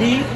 beef.